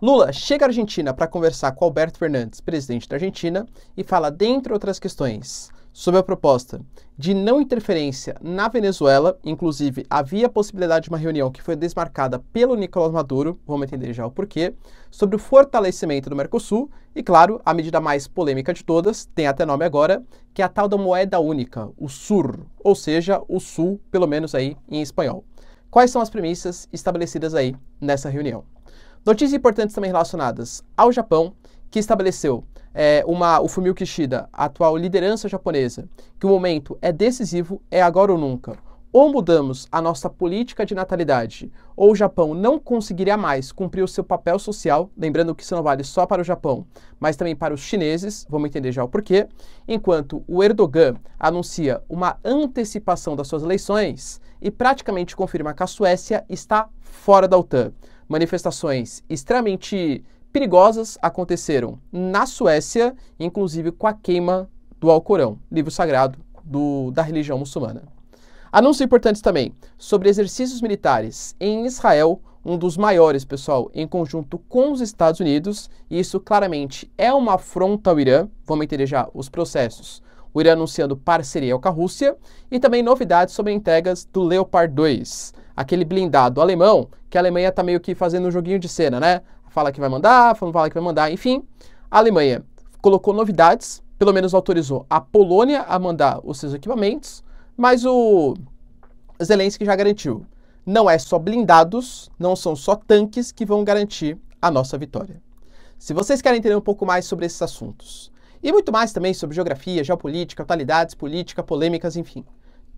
Lula chega à Argentina para conversar com Alberto Fernandes, presidente da Argentina, e fala, dentre outras questões, sobre a proposta de não interferência na Venezuela, inclusive havia a possibilidade de uma reunião que foi desmarcada pelo Nicolás Maduro, vamos entender já o porquê, sobre o fortalecimento do Mercosul e, claro, a medida mais polêmica de todas, tem até nome agora, que é a tal da moeda única, o SUR, ou seja, o Sul, pelo menos aí em espanhol. Quais são as premissas estabelecidas aí nessa reunião? Notícias importantes também relacionadas ao Japão, que estabeleceu é, uma, o Fumio Kishida, a atual liderança japonesa, que o momento é decisivo, é agora ou nunca. Ou mudamos a nossa política de natalidade, ou o Japão não conseguiria mais cumprir o seu papel social, lembrando que isso não vale só para o Japão, mas também para os chineses, vamos entender já o porquê, enquanto o Erdogan anuncia uma antecipação das suas eleições e praticamente confirma que a Suécia está fora da OTAN manifestações extremamente perigosas aconteceram na Suécia, inclusive com a queima do Alcorão, livro sagrado do, da religião muçulmana. Anúncios importantes também sobre exercícios militares em Israel, um dos maiores, pessoal, em conjunto com os Estados Unidos, e isso claramente é uma afronta ao Irã, vamos entender já os processos. O Irã anunciando parceria com a Rússia e também novidades sobre entregas do Leopard 2 aquele blindado alemão, que a Alemanha está meio que fazendo um joguinho de cena, né? Fala que vai mandar, fala que vai mandar, enfim. A Alemanha colocou novidades, pelo menos autorizou a Polônia a mandar os seus equipamentos, mas o Zelensky já garantiu. Não é só blindados, não são só tanques que vão garantir a nossa vitória. Se vocês querem entender um pouco mais sobre esses assuntos, e muito mais também sobre geografia, geopolítica, atualidades, política, polêmicas, enfim,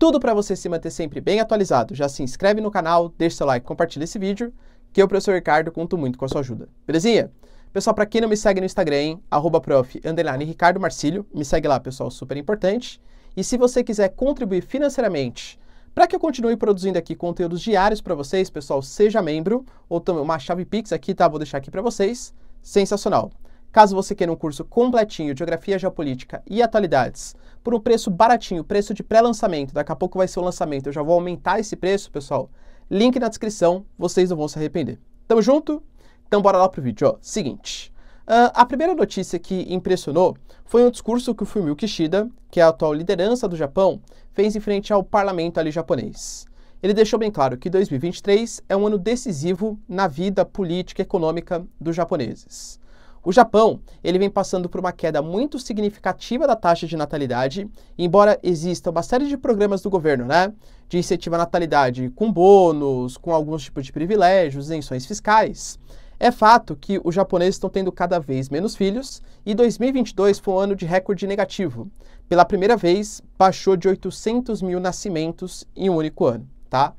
tudo para você se manter sempre bem atualizado. Já se inscreve no canal, deixa seu like, compartilha esse vídeo, que eu, professor Ricardo, conto muito com a sua ajuda. Belezinha? Pessoal, para quem não me segue no Instagram, arroba prof, Ricardo Marcílio, me segue lá, pessoal, super importante. E se você quiser contribuir financeiramente para que eu continue produzindo aqui conteúdos diários para vocês, pessoal, seja membro, ou também uma chave Pix aqui, tá? Vou deixar aqui para vocês. Sensacional. Caso você queira um curso completinho de Geografia Geopolítica e Atualidades, por um preço baratinho, preço de pré-lançamento, daqui a pouco vai ser o lançamento, eu já vou aumentar esse preço, pessoal. Link na descrição, vocês não vão se arrepender. Tamo junto? Então bora lá pro vídeo, ó. Seguinte, uh, a primeira notícia que impressionou foi um discurso que o Fumio Kishida, que é a atual liderança do Japão, fez em frente ao parlamento ali japonês. Ele deixou bem claro que 2023 é um ano decisivo na vida política e econômica dos japoneses. O Japão, ele vem passando por uma queda muito significativa da taxa de natalidade, embora exista uma série de programas do governo, né, de incentivo à natalidade com bônus, com alguns tipos de privilégios, isenções fiscais. É fato que os japoneses estão tendo cada vez menos filhos e 2022 foi um ano de recorde negativo. Pela primeira vez, baixou de 800 mil nascimentos em um único ano, tá?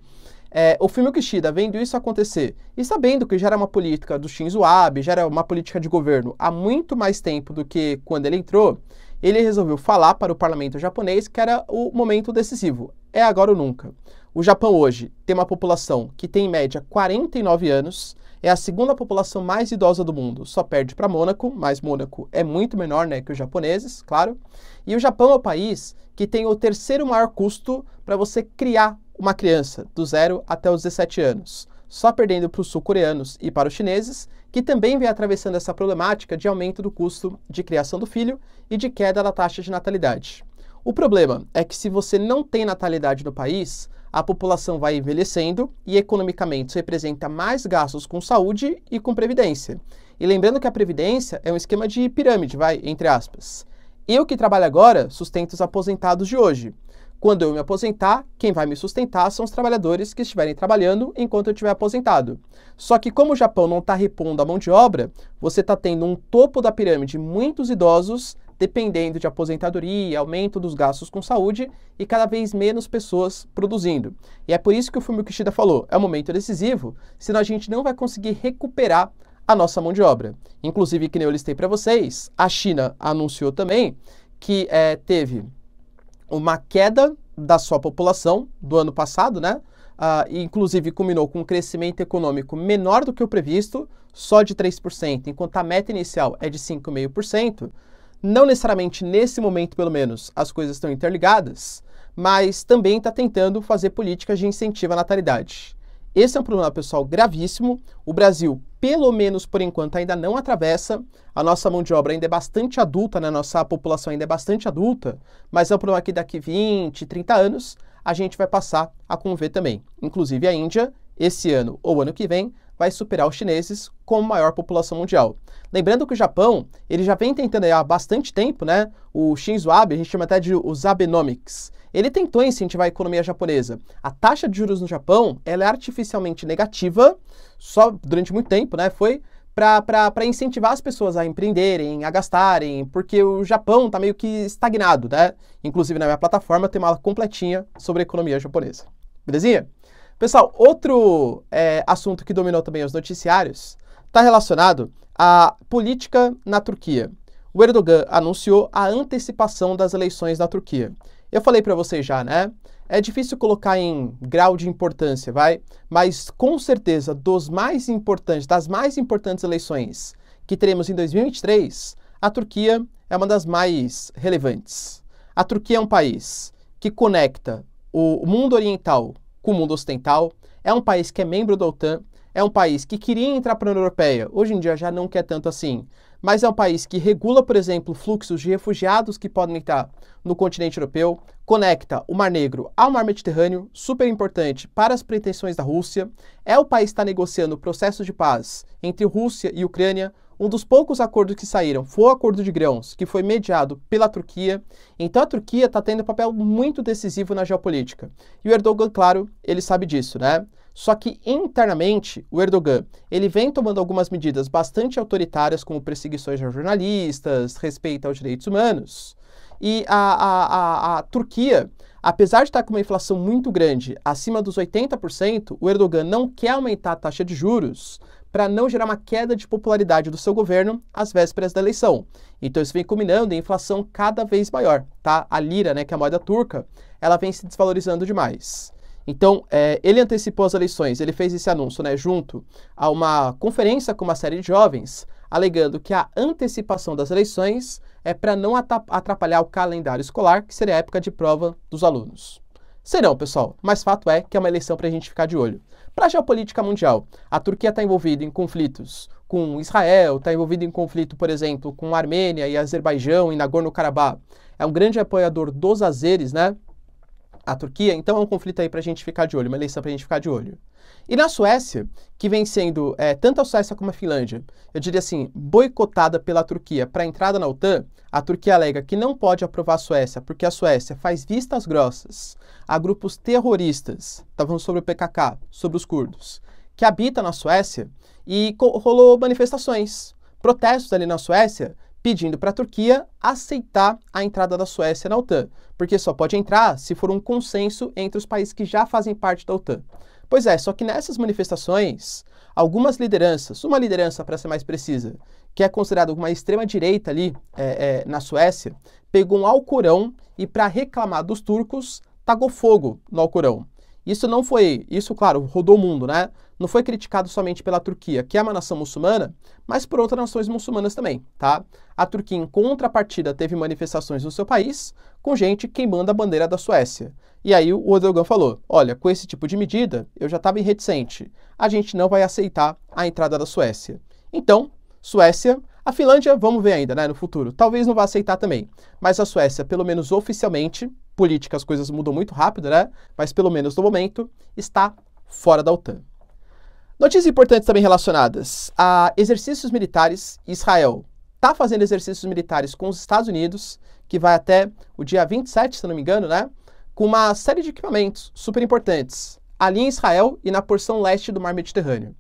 É, o Fumio Kishida, vendo isso acontecer e sabendo que já era uma política do Shinzo Abe, já era uma política de governo há muito mais tempo do que quando ele entrou, ele resolveu falar para o parlamento japonês que era o momento decisivo. É agora ou nunca. O Japão hoje tem uma população que tem em média 49 anos, é a segunda população mais idosa do mundo, só perde para Mônaco, mas Mônaco é muito menor né, que os japoneses, claro. E o Japão é o país que tem o terceiro maior custo para você criar uma criança do 0 até os 17 anos, só perdendo para os sul-coreanos e para os chineses, que também vem atravessando essa problemática de aumento do custo de criação do filho e de queda da taxa de natalidade. O problema é que se você não tem natalidade no país, a população vai envelhecendo e economicamente isso representa mais gastos com saúde e com previdência. E lembrando que a previdência é um esquema de pirâmide, vai, entre aspas. Eu que trabalho agora sustento os aposentados de hoje. Quando eu me aposentar, quem vai me sustentar são os trabalhadores que estiverem trabalhando enquanto eu estiver aposentado. Só que como o Japão não está repondo a mão de obra, você está tendo um topo da pirâmide muitos idosos dependendo de aposentadoria, aumento dos gastos com saúde e cada vez menos pessoas produzindo. E é por isso que o Fumio Kishida falou, é um momento decisivo, senão a gente não vai conseguir recuperar a nossa mão de obra. Inclusive, que nem eu listei para vocês, a China anunciou também que é, teve uma queda da sua população do ano passado, né? Uh, inclusive culminou com um crescimento econômico menor do que o previsto, só de 3%, enquanto a meta inicial é de 5,5%. Não necessariamente nesse momento, pelo menos, as coisas estão interligadas, mas também está tentando fazer políticas de incentivo à natalidade. Esse é um problema, pessoal, gravíssimo. O Brasil, pelo menos por enquanto, ainda não atravessa. A nossa mão de obra ainda é bastante adulta, né? Nossa população ainda é bastante adulta, mas é um problema que daqui 20, 30 anos a gente vai passar a conviver também. Inclusive a Índia, esse ano ou ano que vem, vai superar os chineses como maior população mundial. Lembrando que o Japão, ele já vem tentando há bastante tempo, né? O Shinzo Abe, a gente chama até de os Abenomics. Ele tentou incentivar a economia japonesa. A taxa de juros no Japão, ela é artificialmente negativa, só durante muito tempo, né? Foi para incentivar as pessoas a empreenderem, a gastarem, porque o Japão está meio que estagnado, né? Inclusive na minha plataforma tem uma aula completinha sobre a economia japonesa. Belezinha? Pessoal, outro é, assunto que dominou também os noticiários está relacionado à política na Turquia. O Erdogan anunciou a antecipação das eleições na Turquia. Eu falei para vocês já, né? É difícil colocar em grau de importância, vai? Mas com certeza, dos mais importantes, das mais importantes eleições que teremos em 2023, a Turquia é uma das mais relevantes. A Turquia é um país que conecta o mundo oriental com o mundo ocidental. É um país que é membro da OTAN, é um país que queria entrar para a União Europeia, hoje em dia já não quer tanto assim, mas é um país que regula, por exemplo, fluxos de refugiados que podem estar no continente europeu, conecta o Mar Negro ao Mar Mediterrâneo, super importante para as pretensões da Rússia. É o país que está negociando o processo de paz entre Rússia e Ucrânia, um dos poucos acordos que saíram foi o acordo de grãos, que foi mediado pela Turquia. Então a Turquia está tendo um papel muito decisivo na geopolítica. E o Erdogan, claro, ele sabe disso, né? Só que internamente, o Erdogan, ele vem tomando algumas medidas bastante autoritárias, como perseguições a jornalistas, respeito aos direitos humanos. E a, a, a, a Turquia, apesar de estar com uma inflação muito grande, acima dos 80%, o Erdogan não quer aumentar a taxa de juros para não gerar uma queda de popularidade do seu governo às vésperas da eleição. Então isso vem culminando em inflação cada vez maior, tá? A lira, né, que é a moeda turca, ela vem se desvalorizando demais. Então, é, ele antecipou as eleições, ele fez esse anúncio, né, junto a uma conferência com uma série de jovens, alegando que a antecipação das eleições é para não atrapalhar o calendário escolar, que seria a época de prova dos alunos. Serão, pessoal, mas fato é que é uma eleição para a gente ficar de olho. Para a geopolítica mundial, a Turquia está envolvida em conflitos com Israel, está envolvida em conflito, por exemplo, com Armênia e Azerbaijão e Nagorno-Karabakh. É um grande apoiador dos azeres, né? A Turquia, então é um conflito aí para a gente ficar de olho, uma eleição para a gente ficar de olho. E na Suécia, que vem sendo é, tanto a Suécia como a Finlândia, eu diria assim, boicotada pela Turquia para a entrada na OTAN, a Turquia alega que não pode aprovar a Suécia porque a Suécia faz vistas grossas a grupos terroristas, tá falando sobre o PKK, sobre os curdos, que habitam na Suécia e rolou manifestações, protestos ali na Suécia pedindo para a Turquia aceitar a entrada da Suécia na OTAN, porque só pode entrar se for um consenso entre os países que já fazem parte da OTAN. Pois é, só que nessas manifestações, algumas lideranças, uma liderança para ser mais precisa, que é considerada uma extrema-direita ali é, é, na Suécia, pegou um Alcorão e, para reclamar dos turcos, tagou fogo no Alcorão. Isso não foi, isso, claro, rodou o mundo, né? Não foi criticado somente pela Turquia, que é uma nação muçulmana, mas por outras nações muçulmanas também, tá? A Turquia, em contrapartida, teve manifestações no seu país com gente queimando a bandeira da Suécia. E aí o Erdogan falou: olha, com esse tipo de medida, eu já estava reticente. A gente não vai aceitar a entrada da Suécia. Então, Suécia, a Finlândia, vamos ver ainda, né, no futuro. Talvez não vá aceitar também. Mas a Suécia, pelo menos oficialmente, política as coisas mudam muito rápido, né? Mas pelo menos no momento, está fora da OTAN. Notícias importantes também relacionadas a exercícios militares. Israel está fazendo exercícios militares com os Estados Unidos, que vai até o dia 27, se não me engano, né? Com uma série de equipamentos super importantes ali em Israel e na porção leste do Mar Mediterrâneo.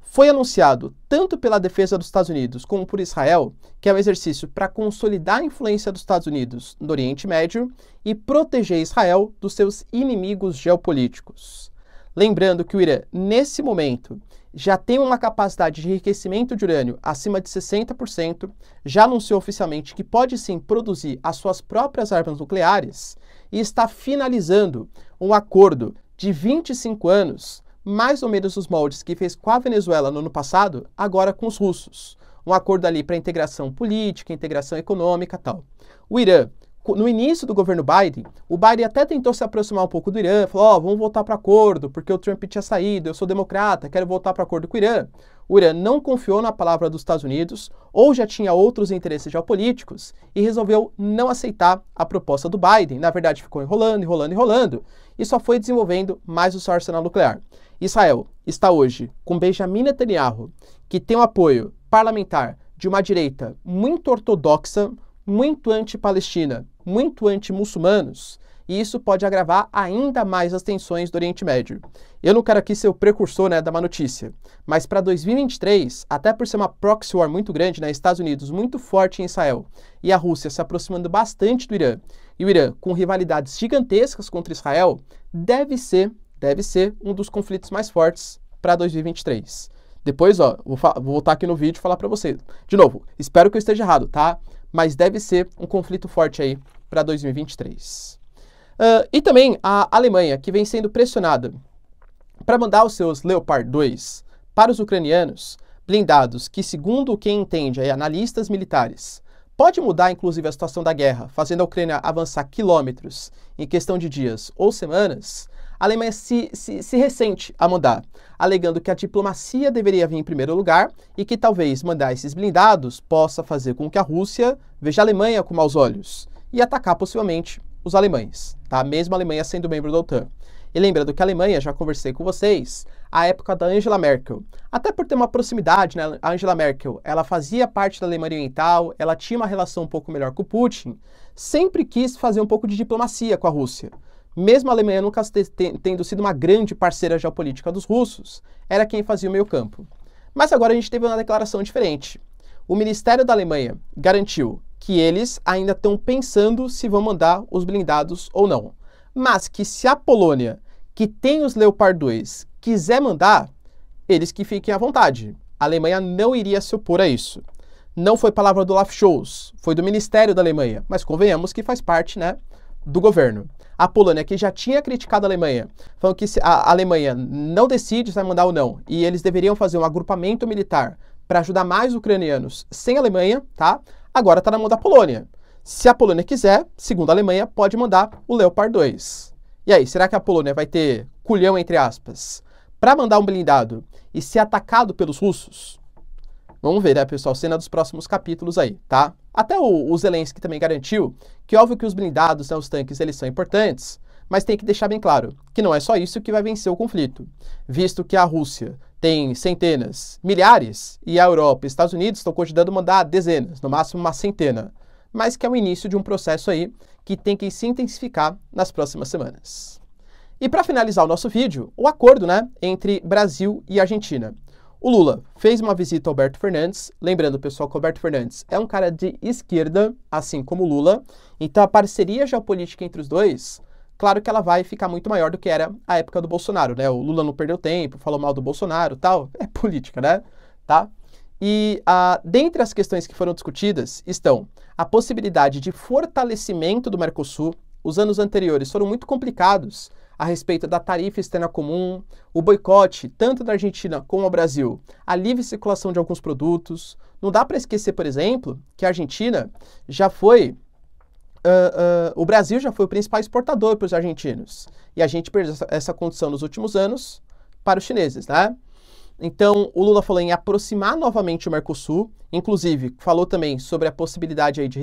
Foi anunciado tanto pela defesa dos Estados Unidos como por Israel que é um exercício para consolidar a influência dos Estados Unidos no Oriente Médio e proteger Israel dos seus inimigos geopolíticos. Lembrando que o Irã, nesse momento, já tem uma capacidade de enriquecimento de urânio acima de 60%, já anunciou oficialmente que pode sim produzir as suas próprias armas nucleares e está finalizando um acordo de 25 anos, mais ou menos os moldes que fez com a Venezuela no ano passado, agora com os russos. Um acordo ali para integração política, integração econômica tal. O Irã no início do governo Biden, o Biden até tentou se aproximar um pouco do Irã, falou: Ó, oh, vamos voltar para acordo, porque o Trump tinha saído, eu sou democrata, quero voltar para acordo com o Irã. O Irã não confiou na palavra dos Estados Unidos ou já tinha outros interesses geopolíticos e resolveu não aceitar a proposta do Biden. Na verdade, ficou enrolando, enrolando, enrolando e só foi desenvolvendo mais o seu arsenal nuclear. Israel está hoje com Benjamin Netanyahu, que tem o apoio parlamentar de uma direita muito ortodoxa, muito anti-Palestina, muito anti-muçulmanos, e isso pode agravar ainda mais as tensões do Oriente Médio. Eu não quero aqui ser o precursor né, da má notícia, mas para 2023, até por ser uma proxy war muito grande, né, Estados Unidos muito forte em Israel e a Rússia se aproximando bastante do Irã, e o Irã com rivalidades gigantescas contra Israel, deve ser, deve ser um dos conflitos mais fortes para 2023. Depois, ó, vou, vou voltar aqui no vídeo e falar para vocês. De novo, espero que eu esteja errado, tá? Mas deve ser um conflito forte aí para 2023. Uh, e também a Alemanha, que vem sendo pressionada para mandar os seus Leopard 2 para os ucranianos, blindados que, segundo quem entende, aí, analistas militares, pode mudar inclusive a situação da guerra, fazendo a Ucrânia avançar quilômetros em questão de dias ou semanas, a Alemanha se, se, se ressente a mandar, alegando que a diplomacia deveria vir em primeiro lugar e que talvez mandar esses blindados possa fazer com que a Rússia veja a Alemanha com maus olhos e atacar possivelmente os alemães, tá? Mesmo a Alemanha sendo membro da OTAN. E lembrando que a Alemanha, já conversei com vocês, a época da Angela Merkel. Até por ter uma proximidade, né? A Angela Merkel, ela fazia parte da Alemanha Oriental, ela tinha uma relação um pouco melhor com o Putin, sempre quis fazer um pouco de diplomacia com a Rússia. Mesmo a Alemanha nunca tendo sido uma grande parceira geopolítica dos russos, era quem fazia o meio campo. Mas agora a gente teve uma declaração diferente. O Ministério da Alemanha garantiu que eles ainda estão pensando se vão mandar os blindados ou não. Mas que se a Polônia, que tem os Leopard 2, quiser mandar, eles que fiquem à vontade. A Alemanha não iria se opor a isso. Não foi palavra do Olaf Scholz, foi do Ministério da Alemanha, mas convenhamos que faz parte, né, do governo. A Polônia, que já tinha criticado a Alemanha, falando que a Alemanha não decide se vai mandar ou não, e eles deveriam fazer um agrupamento militar para ajudar mais ucranianos sem a Alemanha, tá? Agora está na mão da Polônia. Se a Polônia quiser, segundo a Alemanha, pode mandar o Leopard 2. E aí, será que a Polônia vai ter culhão, entre aspas, para mandar um blindado e ser atacado pelos russos? Vamos ver, né, pessoal? Cena dos próximos capítulos aí, tá? Até o, o Zelensky também garantiu que, óbvio que os blindados, né, os tanques, eles são importantes, mas tem que deixar bem claro que não é só isso que vai vencer o conflito, visto que a Rússia tem centenas, milhares, e a Europa e os Estados Unidos estão cogitando mandar dezenas, no máximo uma centena, mas que é o início de um processo aí que tem que se intensificar nas próximas semanas. E para finalizar o nosso vídeo, o acordo né, entre Brasil e Argentina. O Lula fez uma visita ao Alberto Fernandes, lembrando, pessoal, que o Alberto Fernandes é um cara de esquerda, assim como o Lula, então a parceria geopolítica entre os dois, claro que ela vai ficar muito maior do que era a época do Bolsonaro, né? O Lula não perdeu tempo, falou mal do Bolsonaro tal, é política, né? Tá? E ah, dentre as questões que foram discutidas estão a possibilidade de fortalecimento do Mercosul. Os anos anteriores foram muito complicados a respeito da tarifa externa comum, o boicote, tanto da Argentina como do Brasil, a livre circulação de alguns produtos. Não dá para esquecer, por exemplo, que a Argentina já foi. Uh, uh, o Brasil já foi o principal exportador para os argentinos. E a gente perdeu essa condição nos últimos anos para os chineses, né? Então, o Lula falou em aproximar novamente o Mercosul, inclusive falou também sobre a possibilidade aí de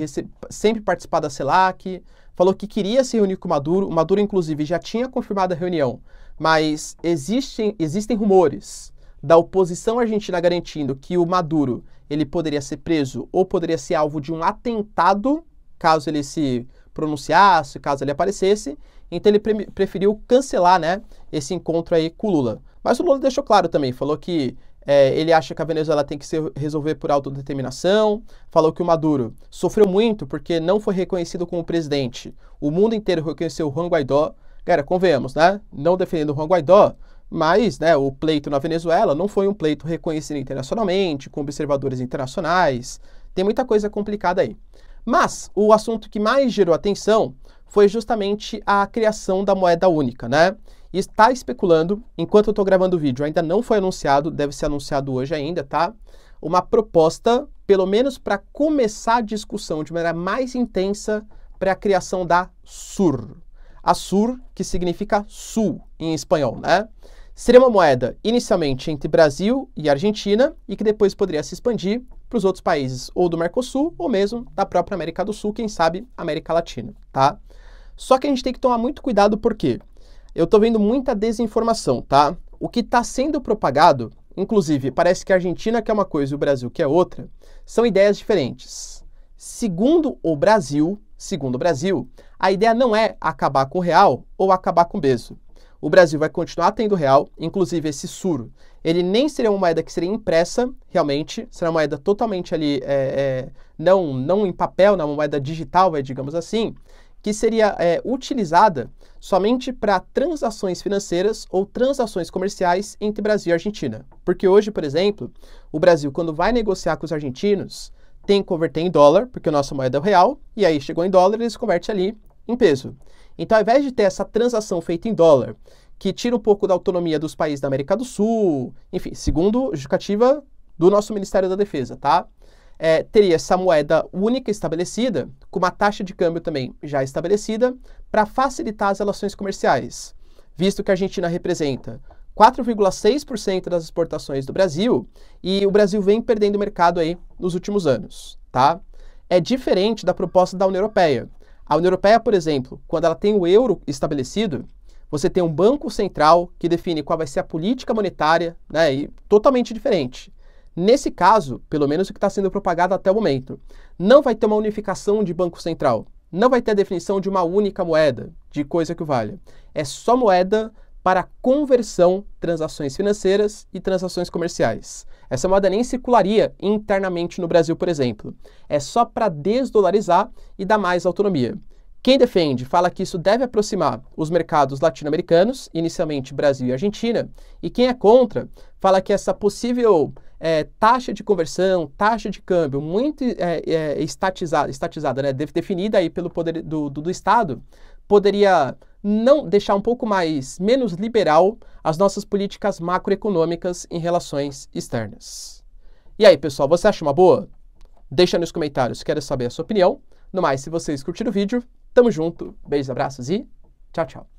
sempre participar da CELAC, falou que queria se reunir com o Maduro, o Maduro inclusive já tinha confirmado a reunião, mas existem, existem rumores da oposição argentina garantindo que o Maduro ele poderia ser preso ou poderia ser alvo de um atentado caso ele se pronunciasse, caso ele aparecesse, então ele pre preferiu cancelar né, esse encontro aí com o Lula. Mas o Lula deixou claro também, falou que é, ele acha que a Venezuela tem que se resolver por autodeterminação, falou que o Maduro sofreu muito porque não foi reconhecido como presidente. O mundo inteiro reconheceu o Juan Guaidó. Cara, convenhamos, né? Não defendendo o Juan Guaidó, mas né, o pleito na Venezuela não foi um pleito reconhecido internacionalmente, com observadores internacionais. Tem muita coisa complicada aí. Mas o assunto que mais gerou atenção foi justamente a criação da moeda única, né? E está especulando, enquanto eu estou gravando o vídeo, ainda não foi anunciado, deve ser anunciado hoje ainda, tá? Uma proposta, pelo menos para começar a discussão de maneira mais intensa para a criação da SUR. A SUR, que significa sul em espanhol, né? Seria uma moeda inicialmente entre Brasil e Argentina e que depois poderia se expandir para os outros países ou do Mercosul ou mesmo da própria América do Sul, quem sabe América Latina, tá? Só que a gente tem que tomar muito cuidado porque eu estou vendo muita desinformação, tá? O que está sendo propagado, inclusive parece que a Argentina quer uma coisa e o Brasil quer outra, são ideias diferentes. Segundo o Brasil, segundo o Brasil, a ideia não é acabar com o real ou acabar com o peso o Brasil vai continuar tendo real, inclusive esse suro. Ele nem seria uma moeda que seria impressa, realmente, será uma moeda totalmente ali, é, é, não, não em papel, não uma moeda digital, é, digamos assim, que seria é, utilizada somente para transações financeiras ou transações comerciais entre Brasil e Argentina. Porque hoje, por exemplo, o Brasil, quando vai negociar com os argentinos, tem que converter em dólar, porque a nossa moeda é o real, e aí chegou em dólar, eles convertem ali em peso. Então, ao invés de ter essa transação feita em dólar, que tira um pouco da autonomia dos países da América do Sul, enfim, segundo justificativa do nosso Ministério da Defesa, tá? É, teria essa moeda única estabelecida, com uma taxa de câmbio também já estabelecida, para facilitar as relações comerciais, visto que a Argentina representa 4,6% das exportações do Brasil e o Brasil vem perdendo mercado aí nos últimos anos, tá? É diferente da proposta da União Europeia, a União Europeia, por exemplo, quando ela tem o euro estabelecido, você tem um banco central que define qual vai ser a política monetária, né, e totalmente diferente. Nesse caso, pelo menos o que está sendo propagado até o momento, não vai ter uma unificação de banco central, não vai ter a definição de uma única moeda, de coisa que vale. É só moeda para conversão, transações financeiras e transações comerciais. Essa moeda nem circularia internamente no Brasil, por exemplo. É só para desdolarizar e dar mais autonomia. Quem defende fala que isso deve aproximar os mercados latino-americanos, inicialmente Brasil e Argentina, e quem é contra fala que essa possível é, taxa de conversão, taxa de câmbio muito é, é, estatizada, estatizada né, definida aí pelo poder do, do, do Estado, poderia não deixar um pouco mais menos liberal as nossas políticas macroeconômicas em relações externas. E aí, pessoal, você acha uma boa? Deixa nos comentários, quero saber a sua opinião. No mais, se vocês curtiram o vídeo, tamo junto, beijos, abraços e tchau, tchau.